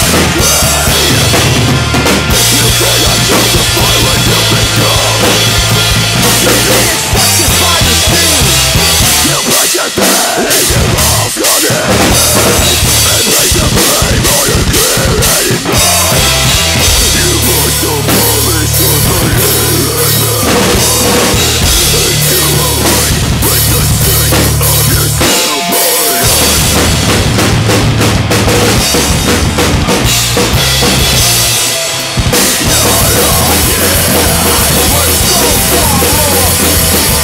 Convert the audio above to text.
Underground!